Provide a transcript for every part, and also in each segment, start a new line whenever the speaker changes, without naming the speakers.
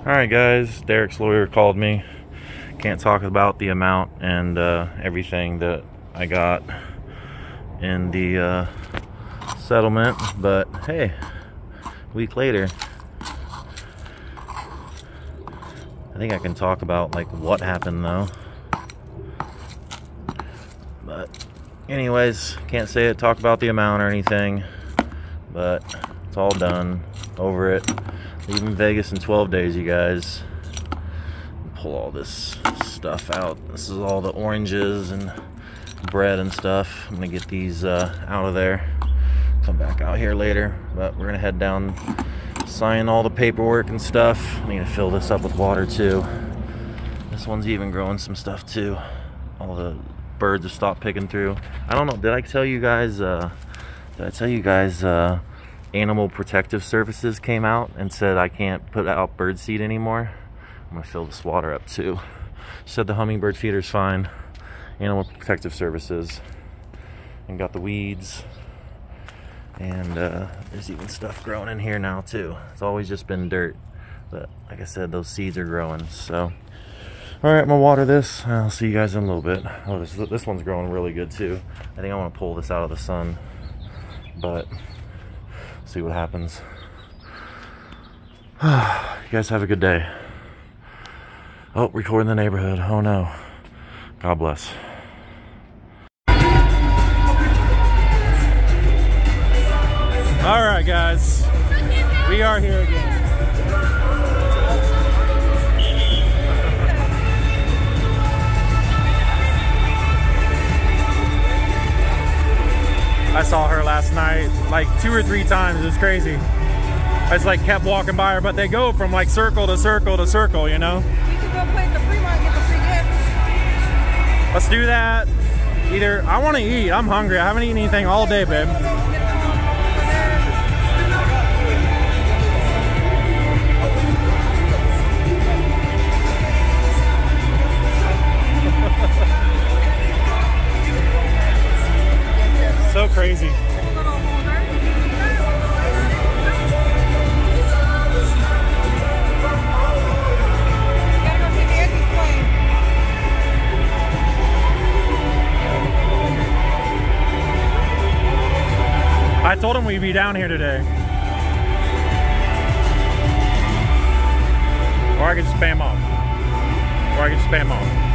Alright guys, Derek's lawyer called me. Can't talk about the amount and uh, everything that I got in the uh, settlement, but hey, week later, I think I can talk about like what happened though. But anyways, can't say it, talk about the amount or anything, but it's all done, over it. Leaving Vegas in 12 days, you guys. Pull all this stuff out. This is all the oranges and bread and stuff. I'm gonna get these uh, out of there. Come back out here later, but we're gonna head down, sign all the paperwork and stuff. I need to fill this up with water too. This one's even growing some stuff too. All the birds have stopped picking through. I don't know, did I tell you guys, uh, did I tell you guys, uh, Animal Protective Services came out and said I can't put out bird seed anymore. I'm gonna fill this water up too. Said the hummingbird feeder's fine. Animal Protective Services. And got the weeds. And uh, there's even stuff growing in here now too. It's always just been dirt. But like I said, those seeds are growing. So, all right, I'm gonna water this. I'll see you guys in a little bit. Oh, this, this one's growing really good too. I think I wanna pull this out of the sun. But see what happens. you guys have a good day. Oh, recording the neighborhood. Oh no. God bless. All right, guys. We are here again. I saw her last night like two or three times. It was crazy. I just like kept walking by her, but they go from like circle to circle to circle, you know?
We can go play at the Fremont get the free gift.
Let's do that. Either I want to eat. I'm hungry. I haven't eaten anything all day, babe.
Play.
I told him we'd be down here today. Or I could spam off. Or I could spam off.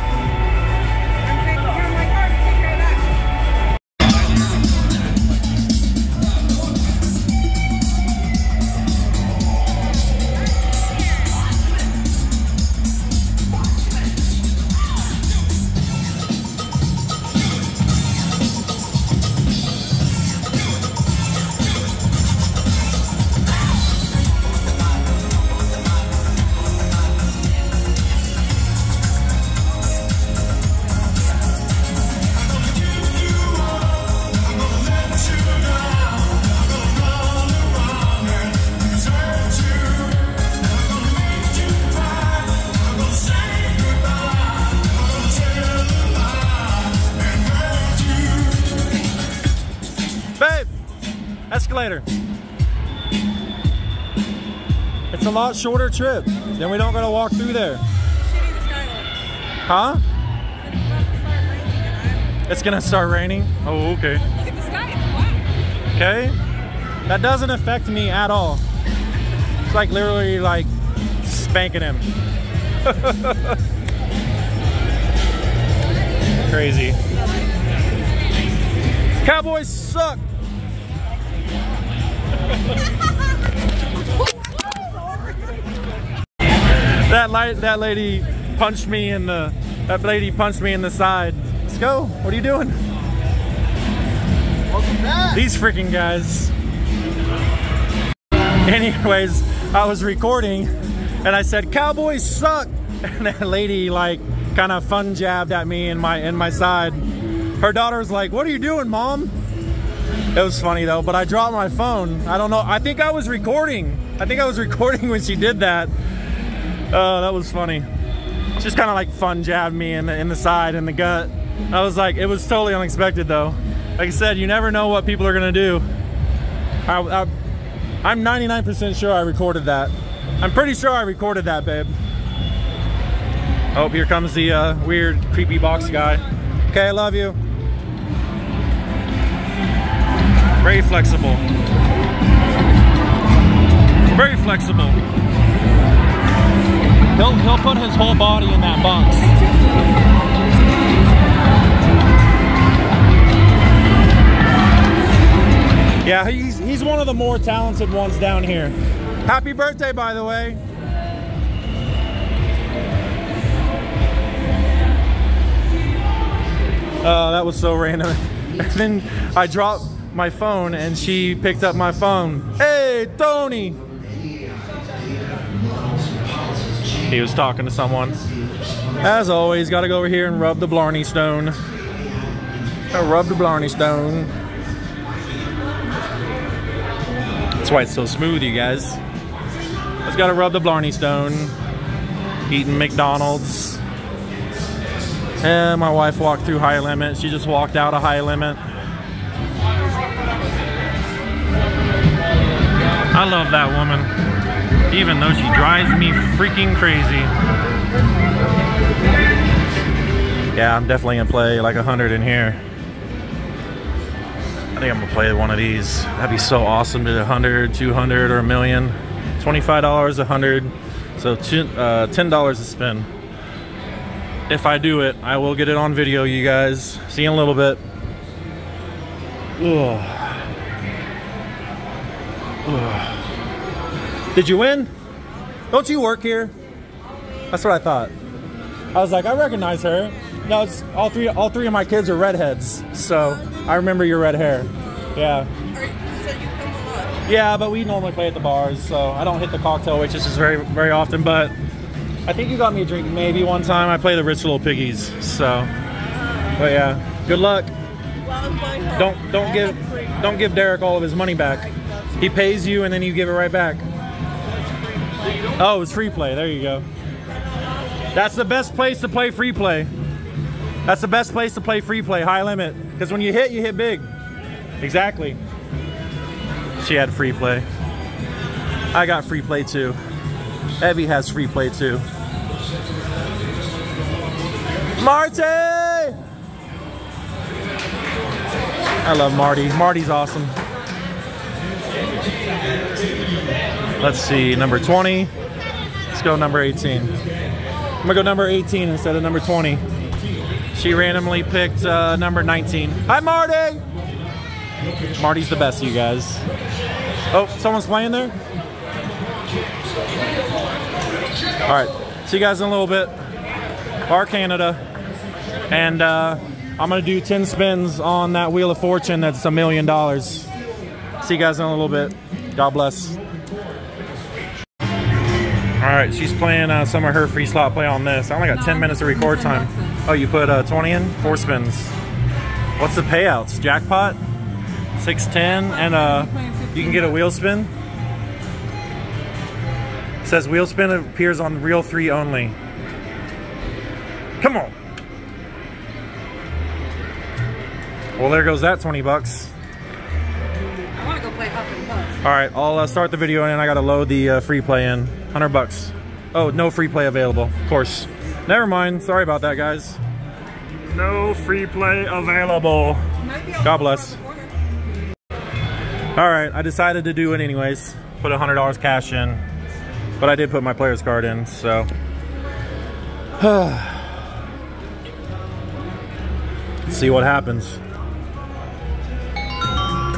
Lot shorter trip. Then we don't gotta walk through there.
Shitty the skyline.
Huh?
It's about to start raining and I'm
It's gonna start raining? Oh, okay.
look at the sky, it's black.
Okay. That doesn't affect me at all. It's like literally like spanking him. Crazy. Cowboys suck. that light that lady punched me in the that lady punched me in the side. Let's go. What are you doing? These freaking guys. Anyways, I was recording and I said Cowboys suck, and that lady like kind of fun jabbed at me in my in my side. Her daughter's like, "What are you doing, mom?" It was funny though, but I dropped my phone. I don't know. I think I was recording. I think I was recording when she did that. Oh, that was funny. Just kind of like fun jabbed me in the in the side in the gut. I was like, it was totally unexpected though. Like I said, you never know what people are gonna do. I, I, I'm 99% sure I recorded that. I'm pretty sure I recorded that, babe. Oh, here comes the uh, weird, creepy box guy. Okay, I love you. Very flexible. Very flexible. He'll, he'll put his whole body in that box. Yeah, he's, he's one of the more talented ones down here. Happy birthday, by the way. Oh, that was so random. And then I dropped my phone and she picked up my phone. Hey, Tony! He was talking to someone. As always, gotta go over here and rub the Blarney Stone. Gotta rub the Blarney Stone. That's why it's so smooth, you guys. Just gotta rub the Blarney Stone. Eating McDonald's. And my wife walked through high limit. She just walked out of high limit. I love that woman. Even though she drives me freaking crazy. Yeah, I'm definitely gonna play like a hundred in here. I think I'm gonna play one of these. That'd be so awesome to 100, 200, or a million. $25, 100. So two, uh, $10 a spin. If I do it, I will get it on video, you guys. See you in a little bit. Ugh. Ugh. Did you win? Don't you work here? That's what I thought. I was like, I recognize her. No, it's all three. All three of my kids are redheads, so I remember your red hair. Yeah, yeah, but we normally play at the bars, so I don't hit the cocktail waitresses very, very often. But I think you got me a drink maybe one time. I play the Rich Little Piggies, so. But yeah, good luck. Don't don't give don't give Derek all of his money back. He pays you and then you give it right back. Oh, it's free play. There you go. That's the best place to play free play. That's the best place to play free play, high limit. Because when you hit, you hit big. Exactly. She had free play. I got free play too. Evie has free play too. Marty! I love Marty. Marty's awesome. Let's see, number 20. Go number 18. I'm gonna go number 18 instead of number 20. She randomly picked uh, number 19. Hi, Marty! Marty's the best, you guys. Oh, someone's playing there? All right, see you guys in a little bit. Bar Canada. And uh, I'm gonna do 10 spins on that Wheel of Fortune that's a million dollars. See you guys in a little bit. God bless. All right, she's playing uh, some of her free slot play on this. I only got 10 minutes of record time. Oh, you put uh, 20 in? Four spins. What's the payouts? Jackpot? 610 and uh, you can get a wheel spin. It says wheel spin appears on reel three only. Come on. Well, there goes that 20 bucks.
I want to go play Huff and Puff.
All right, I'll uh, start the video and then I gotta load the uh, free play in. 100 bucks. Oh, no free play available, of course. Never mind, sorry about that, guys. No free play available.
Might be able
God bless.
go around the corner.
All right, I decided to do it anyways. Put $100 cash in, but I did put my player's card in, so. See what happens.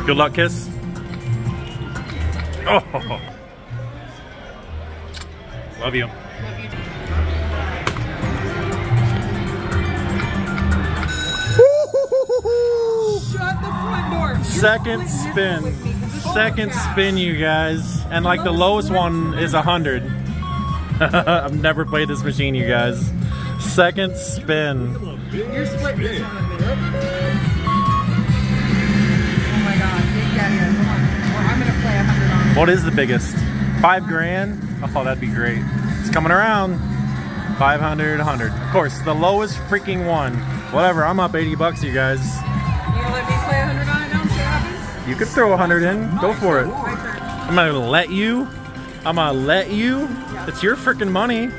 Good luck, kiss. Oh, love you.
Shut the front door.
Second
splitting this with me 'cause
spin. Second spin, you guys. And like the lowest one is a hundred. I've never played this machine, you guys. Second spin.
You're splitting this one with me. Oh my god. Take that here. Come on. Well, I'm to play hundred on.
What is the biggest? Five grand? Oh, that'd be great. It's coming around. 500, 100. Of course, the lowest freaking one. Whatever, I'm up 80 bucks, you guys.
You gonna let me play a hundred on it now and see what happens?
You could throw 100 in. Go for it. I'm gonna let you. I'm gonna let you. It's your freaking money.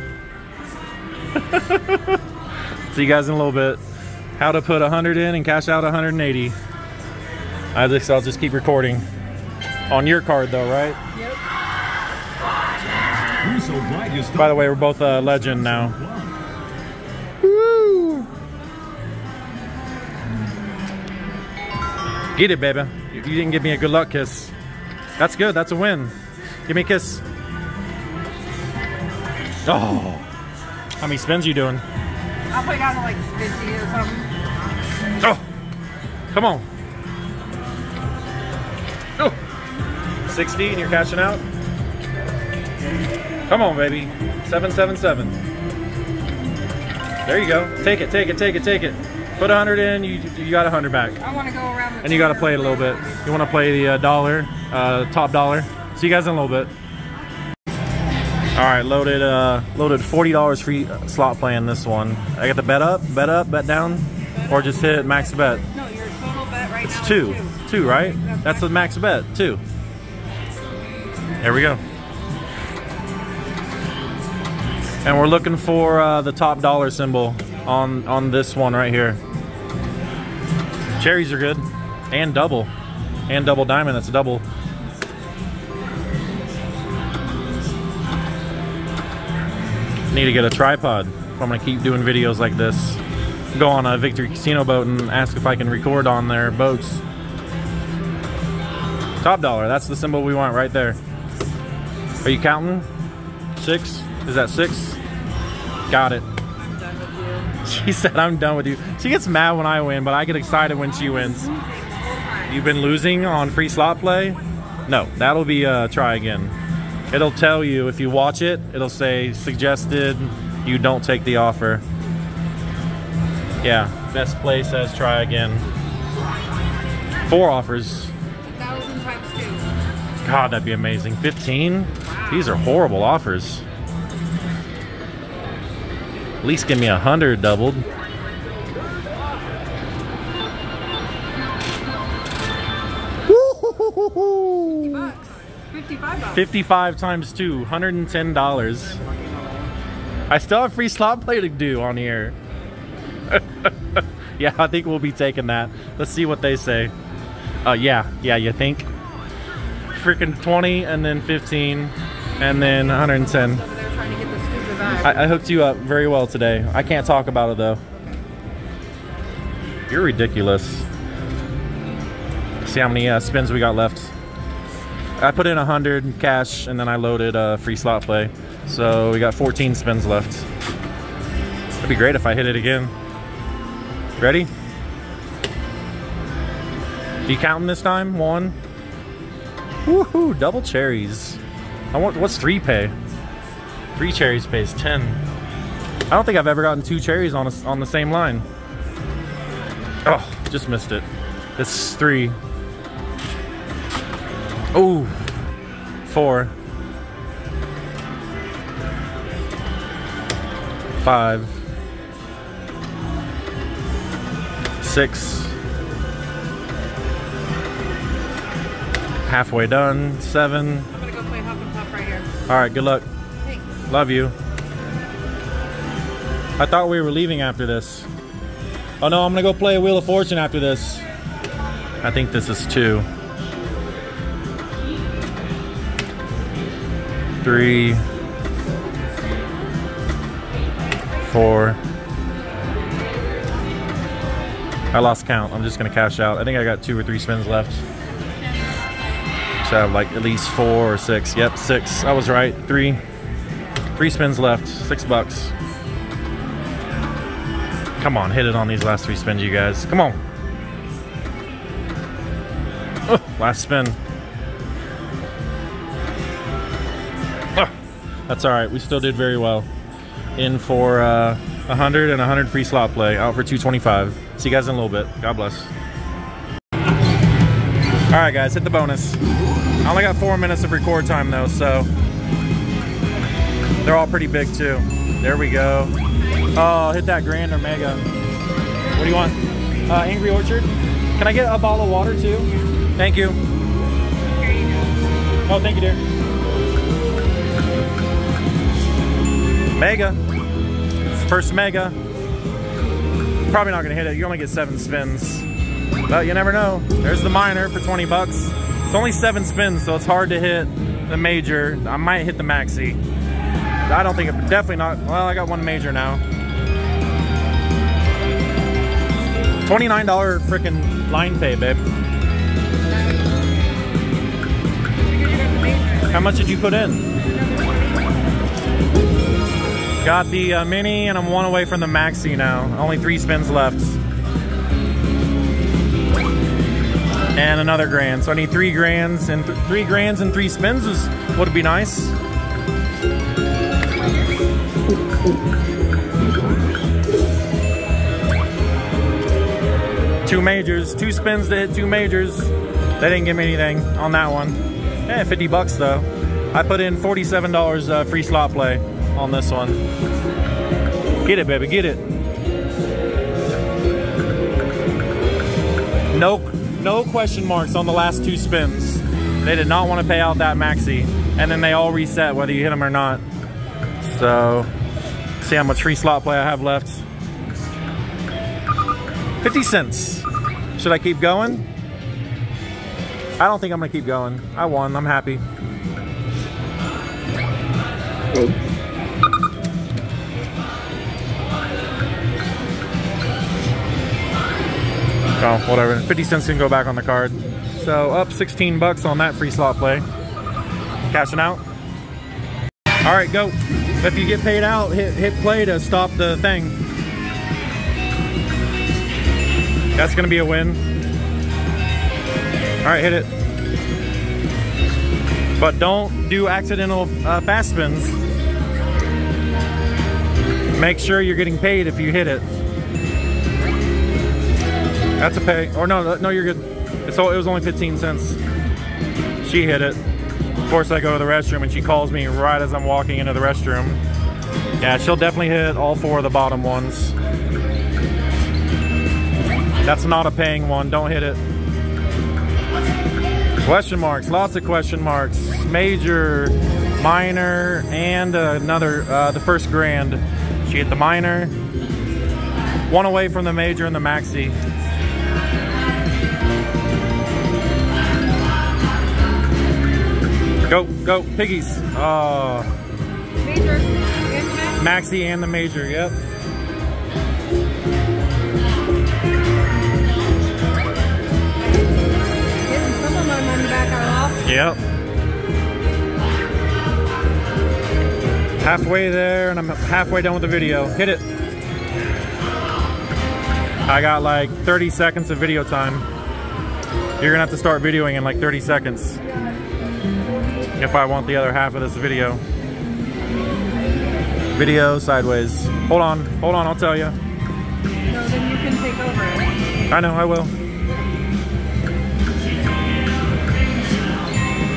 See you guys in a little bit. How to put 100 in and cash out 180. I just, I'll just keep recording. On your card though, right? By the way, we're both a legend now. Woo! Get it, baby. You you didn't give me a good luck kiss. That's good. That's a win. Give me a kiss. Oh. How many spins are you doing?
I'll put it down to like 50 or something.
Oh. Come on. Oh. 60 and you're cashing out? Come on, baby. 777. There you go. Take it, take it, take it, take it. Put a 100 in, you, you got a 100 back.
I want to go around
And you got to play it a little bit. You want to play the uh, dollar, uh, top dollar. See you guys in a little bit. All right, loaded uh, loaded $40 free uh, slot play in this one. I got the bet up, bet up, bet down, or just hit max bet.
No, your total bet right now
It's
is
two. Two, right? That's the max bet. Two. There we go. And we're looking for uh, the top dollar symbol on on this one right here. Cherries are good, and double, and double diamond. That's a double. Need to get a tripod. If I'm gonna keep doing videos like this. Go on a Victory Casino boat and ask if I can record on their boats. Top dollar, that's the symbol we want right there. Are you counting? Six? Is that six? Got it.
I'm done with you.
She said, I'm done with you. She gets mad when I win, but I get excited when she wins.
Losing the whole time.
You've been losing on free slot play? No, that'll be uh, try again. It'll tell you if you watch it, it'll say suggested, you don't take the offer. Yeah, best play says try again. Four offers.
A thousand times two.
God, that'd be amazing. 15? These are horrible offers. At least give me a hundred doubled.
Bucks. 55 bucks.
55 times two, $110. I still have free slot play to do on here. yeah, I think we'll be taking that. Let's see what they say. Uh, yeah, yeah, you think? Freaking 20 and then 15 and then 110. I, I hooked you up very well today. I can't talk about it though. You're ridiculous. See how many uh, spins we got left. I put in 100 cash and then I loaded uh, free slot play. So we got 14 spins left. It'd be great if I hit it again. Ready? You counting this time? One. Woohoo! Double cherries. I want. What's three pay? Three cherries pays 10. I don't think I've ever gotten two cherries on, a, on the same line. Oh, just missed it. It's three. Oh, four. Five. Six. Halfway done. Seven.
I'm gonna go play Huff and Puff right here.
All right, good luck. Love you. I thought we were leaving after this. Oh no, I'm gonna go play Wheel of Fortune after this. I think this is two. Three. Four. I lost count. I'm just gonna cash out. I think I got two or three spins left. Should have like at least four or six. Yep, six. I was right. Three. Three spins left. Six bucks. Come on, hit it on these last three spins, you guys. Come on. Ugh, last spin. Ugh, that's all right. We still did very well. In for uh, 100 and 100 free slot play. Out for 225. See you guys in a little bit. God bless. All right, guys, hit the bonus. I only got four minutes of record time though, so they're all pretty big too. There we go. Oh, hit that grand or mega. What do you want? Uh, Angry Orchard. Can I get a bottle of water too? Thank you. Oh, thank you, dear. Mega. First mega. Probably not gonna hit it. You only get seven spins. But you never know. There's the minor for 20 bucks. It's only seven spins, so it's hard to hit the major. I might hit the maxi. I don't think it, definitely not. Well, I got one major now. $29 freaking line pay, babe. How much did you put in? Got the uh, mini and I'm one away from the maxi now. Only three spins left. And another grand. So I need three grands and th three grands and three spins is would be nice. Two majors, two spins to hit two majors. They didn't give me anything on that one. Eh, 50 bucks though. I put in $47 uh, free slot play on this one. Get it, baby, get it. No, no question marks on the last two spins. They did not want to pay out that maxi. And then they all reset whether you hit them or not. So, see how much free slot play I have left. 50 cents. Should I keep going? I don't think I'm gonna keep going. I won, I'm happy. Oh, whatever. 50 cents can go back on the card. So up 16 bucks on that free slot play. Cashing out. All right, go. If you get paid out, hit, hit play to stop the thing. That's gonna be a win. All right, hit it. But don't do accidental uh, fast spins. Make sure you're getting paid if you hit it. That's a pay. Or no, no, you're good. It's all, it was only 15 cents. She hit it. Of course, I go to the restroom and she calls me right as I'm walking into the restroom. Yeah, she'll definitely hit all four of the bottom ones. That's not a paying one. Don't hit it. Question marks. Lots of question marks. Major, minor, and another, uh, the first grand. She hit the minor. One away from the major and the maxi. Go, go, piggies. Oh,
Major. Infinite.
maxi and the major, yep.
Getting some of my money back I.
Yep. Halfway there, and I'm halfway done with the video. Hit it. I got like 30 seconds of video time. You're gonna have to start videoing in like 30 seconds. If I want the other half of this video. Video sideways. Hold on, hold on, I'll tell you.
So then you can take over.
I know, I will.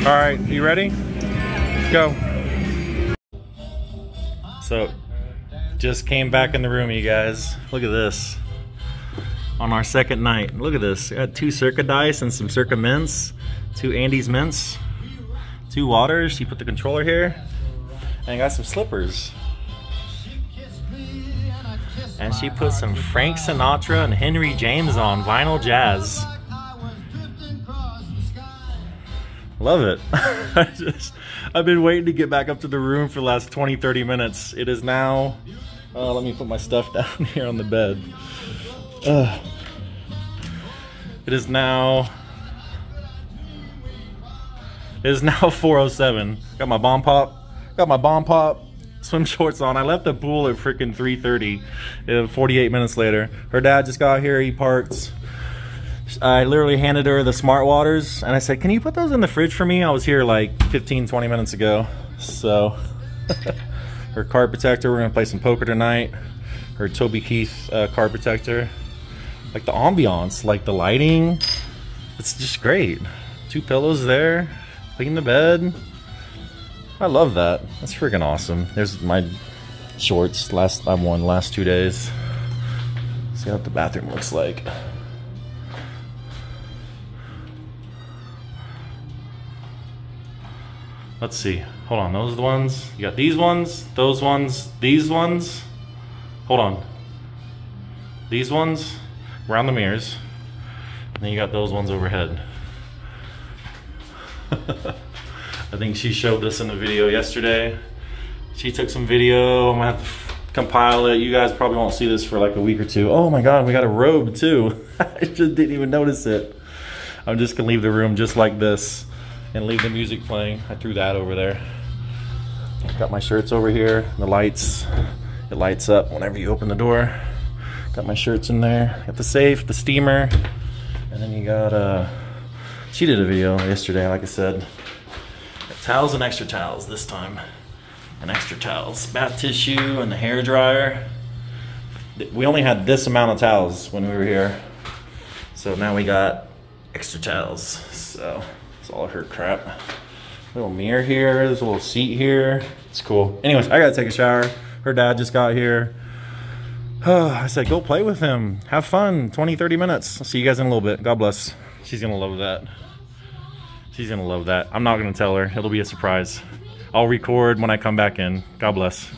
All right, you ready? Go. So, just came back in the room, you guys. Look at this. On our second night. Look at this. Got two Circa dice and some Circa mints. Two Andes mints. Two waters. You put the controller here. And I got some slippers. And she put some Frank Sinatra and Henry James on vinyl jazz. Love it. I just, I've been waiting to get back up to the room for the last 20, 30 minutes. It is now, uh, let me put my stuff down here on the bed. Uh, it is now, it is now 407. Got my bomb pop, got my bomb pop swim shorts on. I left the pool at freaking 3.30, uh, 48 minutes later. Her dad just got here, he parked. I literally handed her the smart waters and I said, can you put those in the fridge for me? I was here like 15, 20 minutes ago. So her card protector, we're gonna play some poker tonight. Her Toby Keith uh, protector. Like the ambiance, like the lighting, it's just great. Two pillows there, clean the bed. I love that. That's freaking awesome. There's my shorts. Last I won last two days. See what the bathroom looks like. Let's see. hold on, those are the ones. You got these ones, those ones, these ones. Hold on. These ones around the mirrors. And then you got those ones overhead. I think she showed this in the video yesterday. She took some video. I'm gonna have to compile it. You guys probably won't see this for like a week or two. Oh my God, we got a robe too. I just didn't even notice it. I'm just gonna leave the room just like this and leave the music playing. I threw that over there. Got my shirts over here, the lights. It lights up whenever you open the door. Got my shirts in there. Got the safe, the steamer, and then you got uh she did a video yesterday, like I said. Towels and extra towels this time. And extra towels. Bath tissue and the hair dryer. We only had this amount of towels when we were here. So now we got extra towels. So it's all her crap. Little mirror here, there's a little seat here. It's cool. Anyways, I gotta take a shower. Her dad just got here. I said, go play with him. Have fun. 20, 30 minutes. I'll see you guys in a little bit. God bless. She's gonna love that. She's gonna love that. I'm not gonna tell her. It'll be a surprise. I'll record when I come back in. God bless.